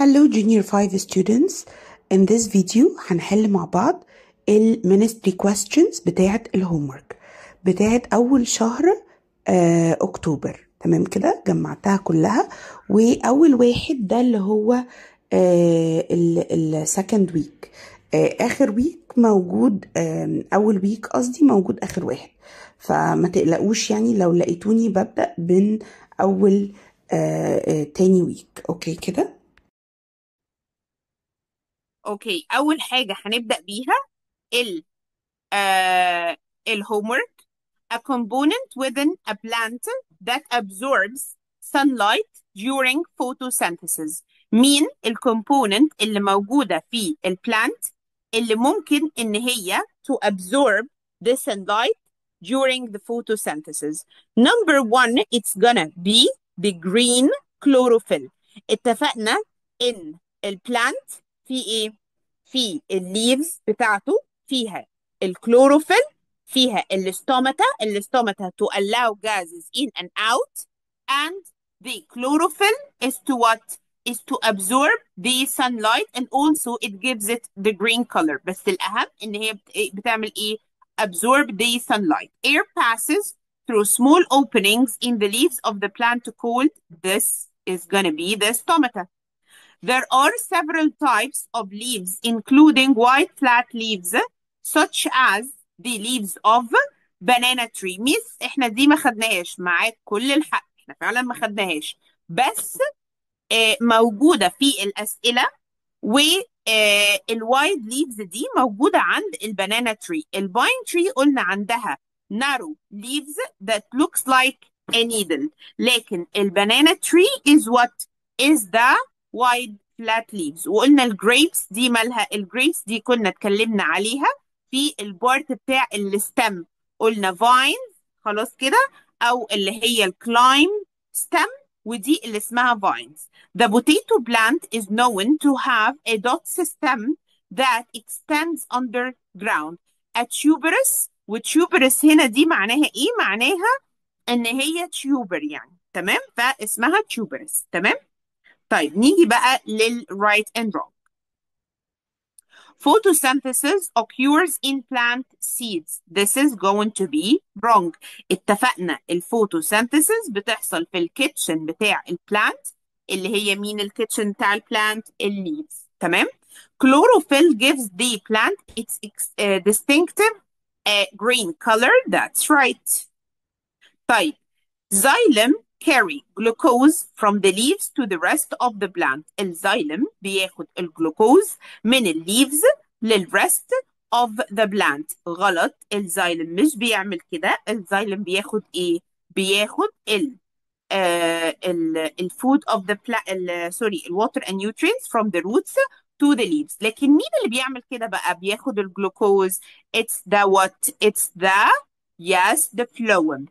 Hello Junior 5 students. In this video هنحل مع بعض ال Ministry questions بتاعة الهومورك بتاعة أول شهر آه أكتوبر. تمام كده؟ جمعتها كلها. وأول واحد ده اللي هو السكند ويك آخر ويك موجود آه أول ويك قصدي موجود آخر واحد. فما تقلقوش يعني لو لقيتوني ببدأ من أول آه آه تاني ويك أوكي كده؟ أوكي اول حاجة هنبدا بيها ال آه الهومورك a component within a plant that absorbs sunlight during photosynthesis مين الكومبوننت اللي موجوده في البلانت اللي ممكن ان هي to absorb the sunlight during the photosynthesis number one it's gonna be the green chlorophyll اتفقنا ان البلانت في ايه في الليفز بتاعته فيها الكلوروفيل فيها الاستومata الاستومata to allow gases in and out and the chlorophyll is to what is to absorb the sunlight and also it gives it the green color بس الأهم إن هي بتعمل إيه absorb the sunlight air passes through small openings in the leaves of the plant called this is gonna be the stomata There are several types of leaves, including white flat leaves, such as the leaves of banana tree. ميس احنا دي ما خدناهاش معاك كل الحق احنا فعلا ما خدناهاش بس آه موجودة في الأسئلة والوايد ليفز دي موجودة عند البنانا تري الباين تري قلنا عندها narrow leaves that looks like a needle لكن البنانا tree is what is the wide flat leaves. وقلنا الجريبس دي مالها الجريبس دي كنا اتكلمنا عليها في البارت بتاع الستم قلنا vines خلاص كده أو اللي هي الكلايم stem ودي اللي اسمها vines. The potato plant is known to have a dot system that extends underground. A tuberous وtuberous هنا دي معناها إيه؟ معناها إن هي tuber يعني. تمام؟ فاسمها tuberous. تمام؟ طيب نيجي بقى لل right and wrong. Photosynthesis occurs in plant seeds. This is going to be wrong. اتفقنا الفوتوسينثيسيس بتحصل في الكيتشن بتاع البلانت اللي هي مين الكيتشن بتاع البلانت الليفز تمام chlorophyll gives the plant its uh, distinctive uh, green color that's right طيب xylem carry glucose from the leaves to the rest of the plant. الزايلم بياخد الجلوكوز من الليفز للرست of the plant. غلط الزايلم مش بيعمل كده الزايلم بياخد إيه؟ بياخد ال آه ال الفود of the plant سوري الwater and nutrients from the roots to the leaves. لكن مين اللي بيعمل كده بقى؟ بياخد الجلوكوز it's the what? It's the yes the phloem.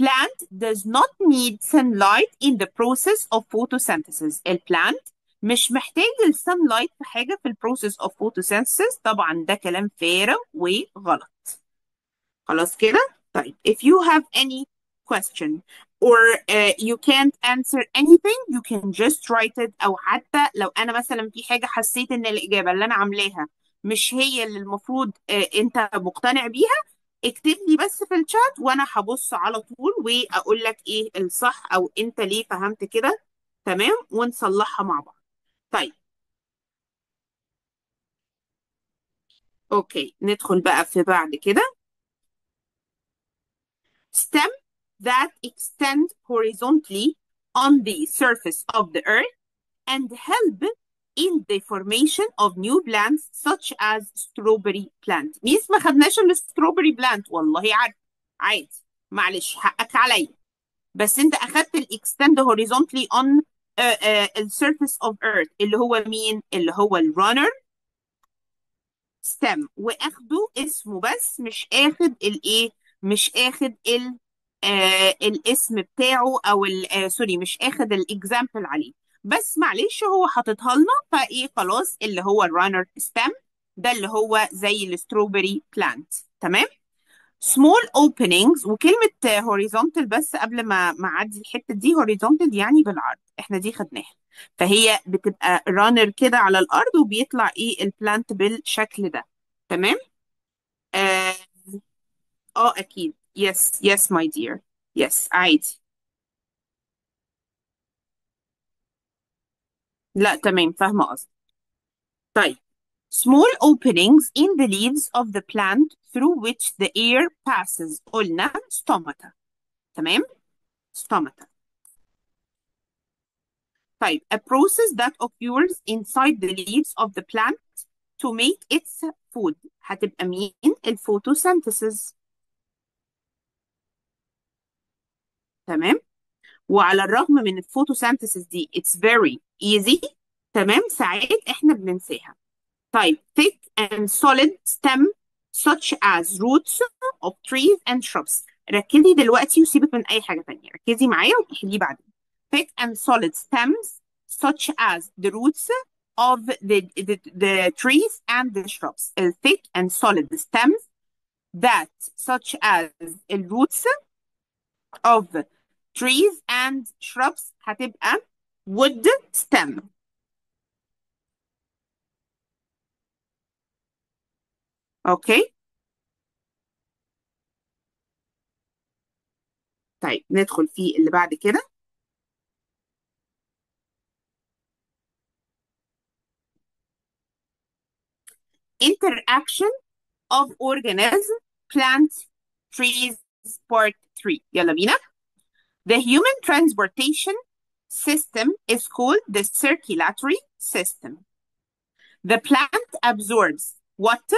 Plant does not need sunlight in the process of photosynthesis. البلانت مش محتاج السنلايت في حاجة في البروسيس of photosynthesis. طبعا ده كلام فارغ وغلط. خلاص كده؟ طيب if you have any question or uh, you can't answer anything you can just write it. أو حتى لو أنا مثلا في حاجة حسيت إن الإجابة اللي أنا عاملاها مش هي اللي المفروض uh, أنت مقتنع بيها اكتب لي بس في الشات وأنا هبص على طول واقول لك إيه الصح أو انت ليه فهمت كده تمام؟ ونصلحها مع بعض. طيب. أوكي ندخل بقى في بعد كده. Stem that extend horizontally on the surface of the earth and help in the formation of new plants such as strawberry plant. ميس ما خدناش الستروبري بلانت والله عارف عادي معلش حقك عليا. بس انت أخدت الاكستند horizontally on surface of earth اللي هو مين؟ اللي هو الرانر stem. وأخده اسمه بس مش آخد الايه مش آخد ال آه الاسم بتاعه أو آه سوري مش آخد الاكزامبل عليه. بس معلش هو حاططها لنا فايه خلاص اللي هو الرانر ستيم ده اللي هو زي الستروبري بلانت تمام؟ small openings وكلمة horizontal بس قبل ما ما أعدي الحتة دي horizontal يعني بالعرض إحنا دي خدناها. فهي بتبقى رانر كده على الأرض وبيطلع إيه البلانت بالشكل ده تمام؟ آه آه، أكيد. يس يس ماي دير يس عادي. لا تمام فاهمه قصدي طيب small openings in the leaves of the plant through which the air passes قلنا stomata تمام stomata طيب a process that occurs inside the leaves of the plant to make its food هتبقى مين الفوتوسينثيسيس تمام وعلى الرغم من الفوتوسينثيسيس دي it's very easy تمام ساعات إحنا بننساها طيب thick and solid stem such as roots of trees and shrubs ركزي دلوقتي وسيبك من اي حاجة تانية ركزي معايا وتحليه بعدين thick and solid stems such as the roots of the, the, the trees and the shrubs ال thick and solid stems that such as the roots of trees and shrubs هتبقى wood stem اوكي طيب ندخل في اللي بعد كده interaction of organism plants trees part 3 يلا بينا The human transportation system is called the circulatory system. The plant absorbs what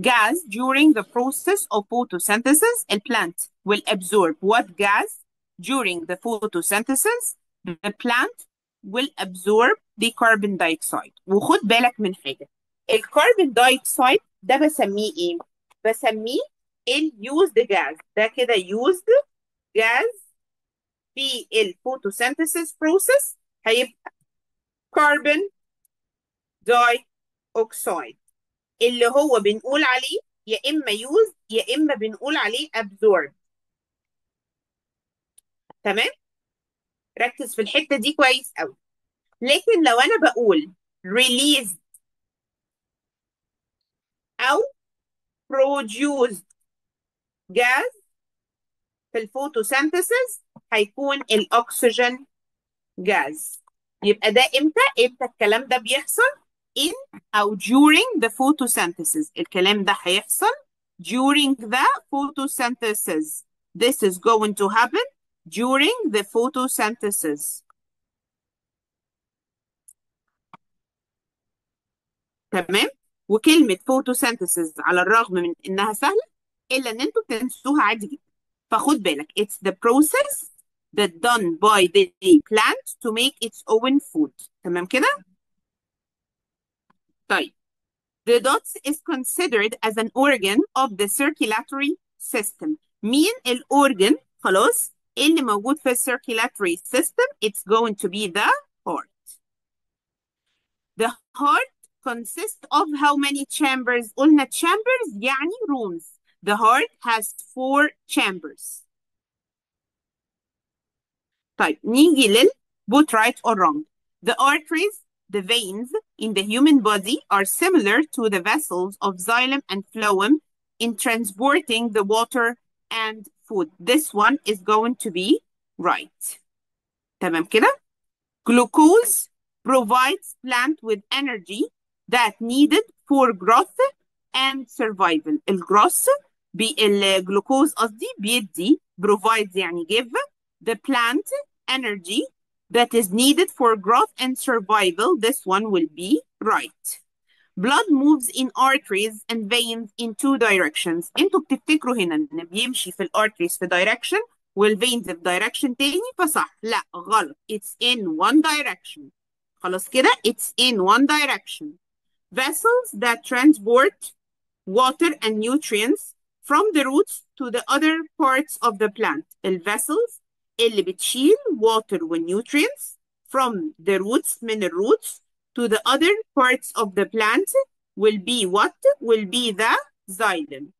gas during the process of photosynthesis. A plant will absorb what gas during the photosynthesis. The plant will absorb the carbon dioxide. وخد بالك من حاجة. الكربون دايوكسيد ده بسميه ايه؟ بسميه ال used gas. ده كده used gas في الفوتوسينثيسيس بروسيس هيبقى كربون داي اللي هو بنقول عليه يا إما يوز يا إما بنقول عليه ابزورب تمام؟ ركز في الحتة دي كويس قوي. لكن لو أنا بقول ريليز أو produced gas في الفوتوسينثيسيس هيكون الاكسجين جاز يبقى ده إمتى إمتى الكلام ده بيحصل in أو during the photosynthesis الكلام ده هيحصل during the photosynthesis this is going to happen during the photosynthesis تمام وكلمة photosynthesis على الرغم من انها سهلة الا ان أنتوا بتنسوها عادي جدا فخد بالك it's the process that done by the plant to make its own food تمام كده طيب the dots is considered as an organ of the circulatory system مين الأورجن خلاص اللي موجود في circulatory system it's going to be the heart the heart consists of how many chambers قلنا chambers يعني rooms the heart has four chambers طيب نيجي لل both right or wrong the arteries the veins in the human body are similar to the vessels of xylem and phloem in transporting the water and food. This one is going to be right. تمام كده؟ Glucose provides plant with energy that needed for growth and survival. الجروث الجلوكوز قصدي بيدي provides يعني give the plant energy that is needed for growth and survival. This one will be right. Blood moves in arteries and veins in two directions. انتوا بتفتكروا هنا ان بيمشي في الارتريز في direction والفينز في direction تاني فصح لا غلط it's in one direction خلاص كده it's in one direction vessels that transport water and nutrients from the roots to the other parts of the plant الفيسلز اللي بتشيل water nutrients from the roots من الرoots to the other parts of the plant will be what? Will be the xylem.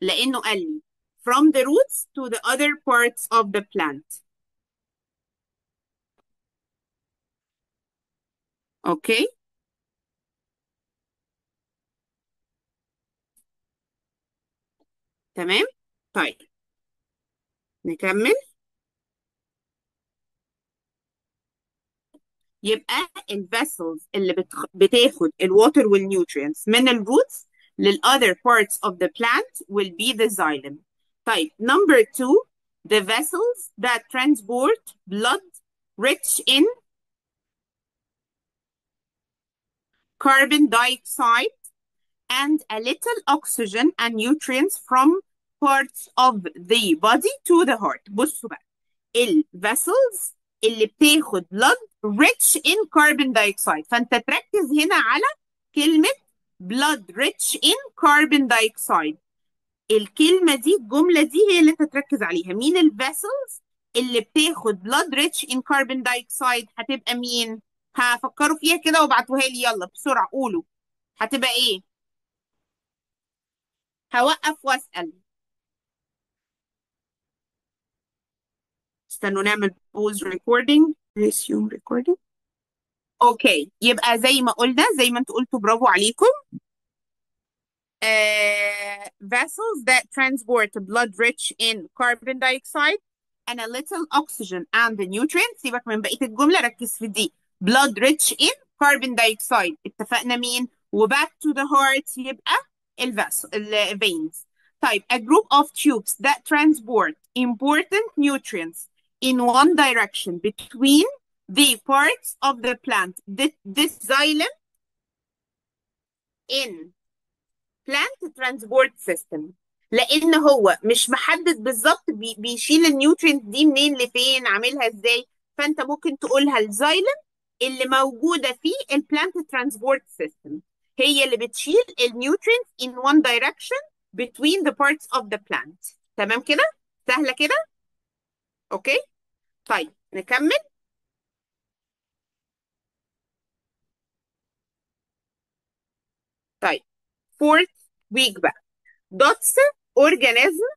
لأنه قال لي from the roots to the other parts of the plant okay تمام طيب نكمل يبقى ال vessels اللي بتخ... بتاخد ال water وال nutrients من ال roots لل other parts of the plant will be the xylem. طيب number two the vessels that transport blood rich in carbon dioxide and a little oxygen and nutrients from parts of the body to the heart. بصوا بقى. ال vessels اللي بتاخد blood rich in carbon dioxide. فأنت تركز هنا على كلمة blood rich in carbon dioxide. الكلمة دي الجملة دي هي اللي أنت تركز عليها. مين ال vessels اللي بتاخد blood rich in carbon dioxide هتبقى مين؟ هفكروا فيها كده وابعتوها لي. يلا بسرعة. قولوا. هتبقى إيه؟ هوقف وأسأل. استنوا نعمل pause recording resume recording أوكي يبقى زي ما قلنا زي ما أنتوا قلتوا برافو عليكم uh, vessels that transport blood rich in carbon dioxide and a little oxygen and the nutrients سيبك من بقية الجملة ركز في دي blood rich in carbon dioxide اتفقنا مين وback to the heart يبقى ال veins طيب a group of tubes that transport important nutrients in one direction between the parts of the plant this, this xylem in plant transport system لان هو مش محدد بالظبط بي بيشيل النيوترينت دي منين لفين عاملها ازاي فانت ممكن تقولها الزايلم اللي موجوده في البلانت ترانسبورت سيستم هي اللي بتشيل النيوترينت in one direction between the parts of the plant تمام كده سهله كده اوكي طيب نكمل؟ طيب fourth week بقى. Dots organism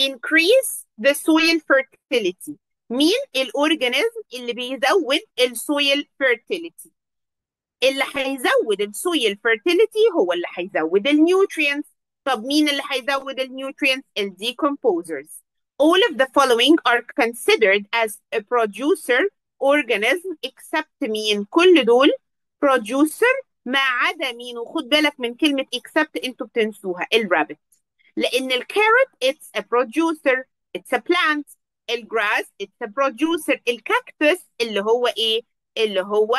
increase the soil fertility. مين الاورجانيزم اللي بيزود السويل fertility اللي هيزود السويل fertility هو اللي هيزود النيوترينتس طب مين اللي هيزود النيوترينتس الديكomposers all of the following are considered as a producer organism except مين كل دول producer ما عدا مين وخد بالك من كلمة except انتوا بتنسوها الرابت لأن الكارت it's a producer it's a plant الجراس it's a producer الكاكتس اللي هو ايه اللي هو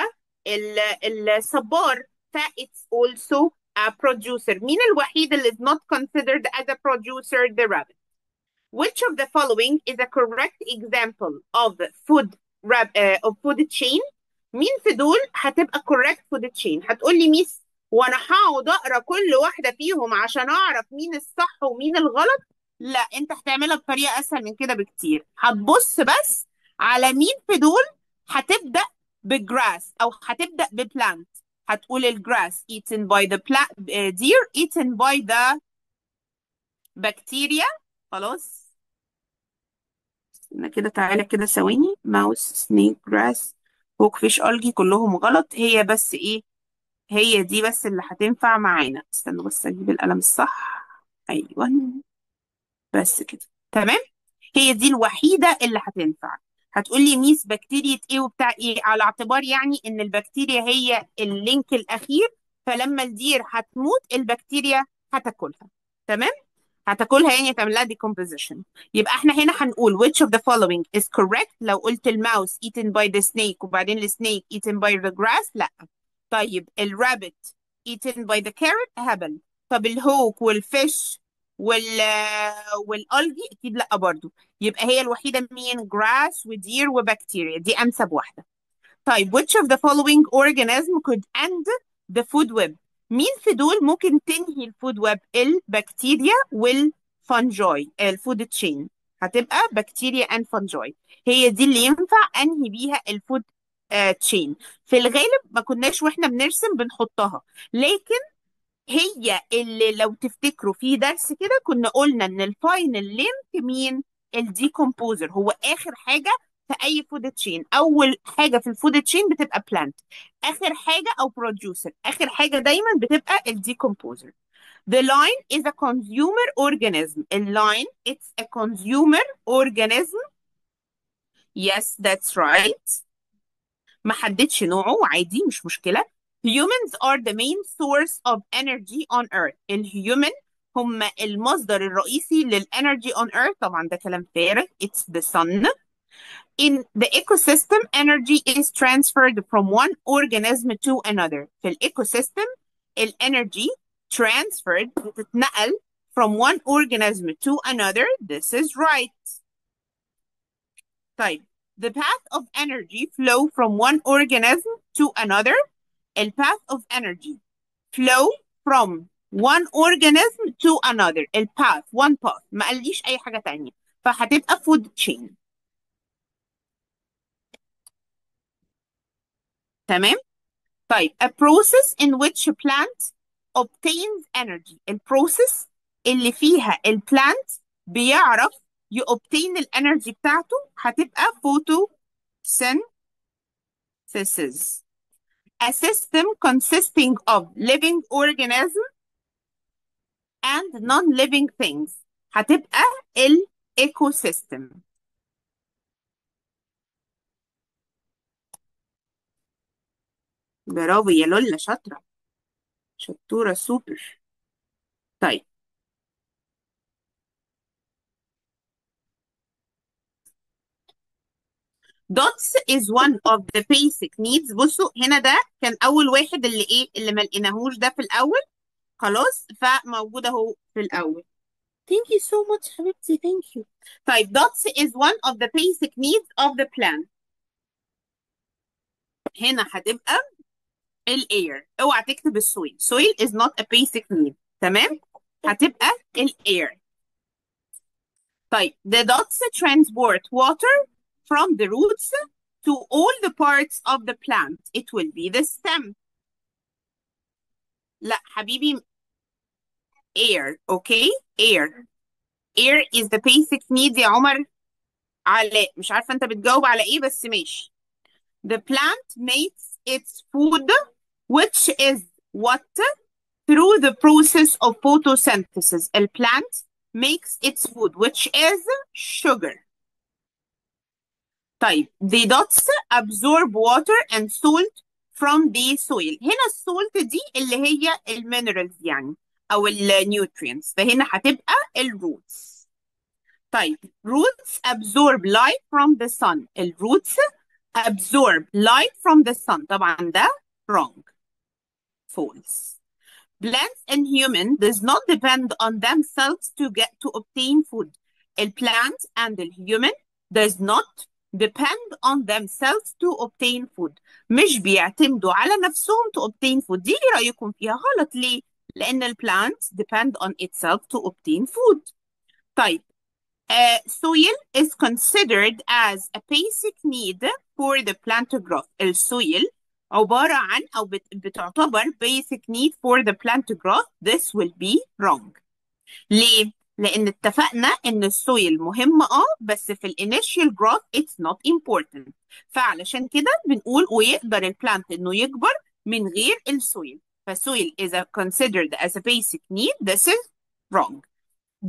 الصبار ف it's also a producer مين الوحيد اللي is not considered as a producer the rabbit Which of the following is a correct example of food rab, uh, of food chain? مين في دول هتبقى correct food chain هتقول لي ميس وأنا هقعد أقرأ كل واحدة فيهم عشان أعرف مين الصح ومين الغلط؟ لا أنت هتعملها بطريقة أسهل من كده بكتير. هتبص بس على مين في دول هتبدأ بجراس أو هتبدأ ببلانت هتقول الجراس eaten by the plant deer eaten by the bacteria. خلاص؟ استنى كده تعالى كده ثواني. ماوس سنيك جراس هوك فيش ألجي كلهم غلط. هي بس إيه؟ هي دي بس اللي هتنفع معانا. استنوا بس أجيب القلم الصح. أيوه. بس كده. تمام؟ هي دي الوحيدة اللي هتنفع. هتقولي ميس بكتيريا إيه وبتاع إيه؟ على اعتبار يعني إن البكتيريا هي اللينك الأخير فلما الدير هتموت البكتيريا هتاكلها. تمام؟ هتاكلها يعني تعمل لها decomposition يبقى احنا هنا هنقول which of the following is correct لو قلت الماوس eaten by the snake وبعدين السنيك eaten by the grass لا طيب الرابت eaten by the carrot هبل طب الهوك والفيش وال والالجي اكيد لا برضو يبقى هي الوحيده مين جراس ودير وبكتيريا دي انسب واحده طيب which of the following organism could end the food web مين في دول ممكن تنهي الفود ويب؟ البكتيريا والفنجاي الفود تشين هتبقى بكتيريا اند فنجاي هي دي اللي ينفع أنهي بيها الفود تشين في الغالب ما كناش وإحنا بنرسم بنحطها. لكن هي اللي لو تفتكروا في درس كده كنا قلنا إن الفاينل لينك مين؟ الديكومبوزر هو آخر حاجة في أي فود تشين أول حاجة في الفود تشين بتبقى بلانت آخر حاجة أو بروديوسر آخر حاجة دايما بتبقى الديكومبوزر The line is a consumer organism. Line, it's a consumer organism. Yes, that's right. ما حددش نوعه عادي مش مشكلة. Humans are the main source of energy on Earth. الهيومن هم المصدر الرئيسي للenergy on Earth. طبعا ده كلام فارغ. It's the sun. In the ecosystem, energy is transferred from one organism to another. في الecosystem, الenergy transferred بتتنقل from one organism to another. This is right. طيب the path of energy flow from one organism to another. The path of energy flow from one organism to another. The path, one path. ما قاليش أي حاجة تانية. فهتبقى food chain. تمام؟ طيب a process in which a plant obtains energy. البروسيس اللي فيها البلانت بيعرف يobtain الانرجي بتاعته هتبقى photosynthesis. A system consisting of living organisms and non-living things هتبقى الecosystem. برافو يا لولا شاطرة. شطورة سوبر. طيب. Dots is one of the basic needs. بصوا هنا ده كان أول واحد اللي إيه اللي ما لقيناهوش ده في الأول. خلاص فموجود أهو في الأول. Thank you so much حبيبتي. Thank you. طيب dots is one of the basic needs of the plant هنا هتبقى الاير اوعى تكتب السويل soil is not a basic need تمام هتبقى الاير طيب the dots transport water from the roots to all the parts of the plant it will be the stem لا حبيبي air okay air air is the basic need يا عمر علاء مش عارفة انت بتجاوب على ايه بس ماشي the plant makes its food which is what through the process of photosynthesis a plant makes its food which is sugar طيب the dots absorb water and salt from the soil هنا السولت دي اللي هي المينرالز يعني او النيوترينتس فهنا هتبقى الروتس طيب roots absorb light from the sun الروتس absorb light from the sun طبعا ده wrong false plants and human does not depend on themselves to get to obtain food a plant and the human does not depend on themselves to obtain food مش بيعتمدوا على نفسهم to obtain food دي ايه رأيكم فيها غلط ليه لأن ال plants depend on itself to obtain food طيب uh, soil is considered as a basic need for the plant to grow السويل عبارة عن أو بت- بتعتبر basic need for the plant to grow this will be wrong ليه؟ لأن اتفقنا إن السويل مهم آه بس في الانيشال growth it's not important فعلشان كده بنقول ويقدر البلانت إنه يكبر من غير السويل فالسويل is considered as a basic need this is wrong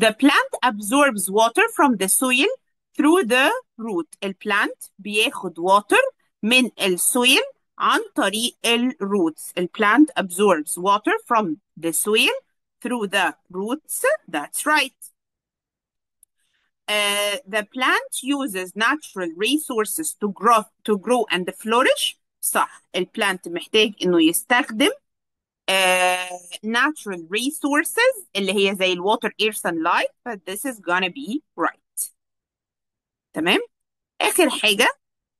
The plant absorbs water from the soil through the root. البلانت بياخد water من السويل عن طريق الرoots. البلانت absorbs water from the soil through the roots. That's right. Uh, the plant uses natural resources to grow to grow and flourish. صح. البلانت محتاج إنه يستخدم uh, natural resources اللي هي زي الwater, air, sunlight but this is gonna be right تمام آخر حاجة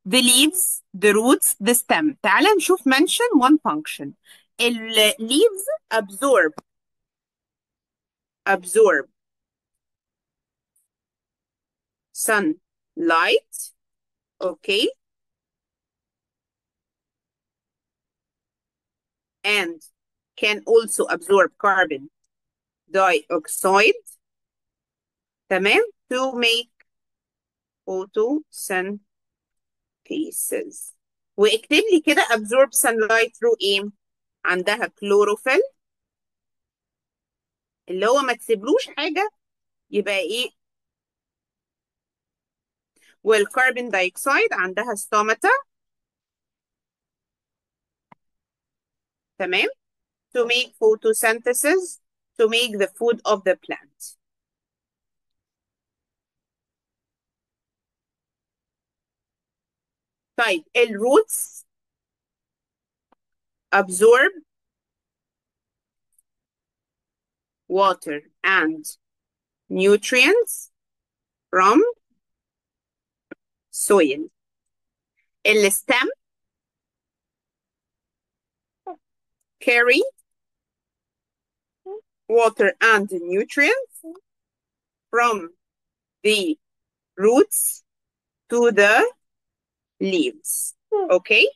the leaves the roots the stem تعال نشوف mention one function ال leaves absorb absorb sunlight okay and can also absorb carbon dioxide تمام to make photosynthesis واكتب لي كده absorb sunlight through إيه؟ عندها chlorophyll. اللي هو ما تسيبلوش حاجة يبقى إيه؟ والكربون دايوكسيد عندها ستوماتا تمام؟ To make photosynthesis to make the food of the plant. طيب الروتس absorb water and nutrients from soil الستم carry water and nutrients from the roots to the leaves hmm. okay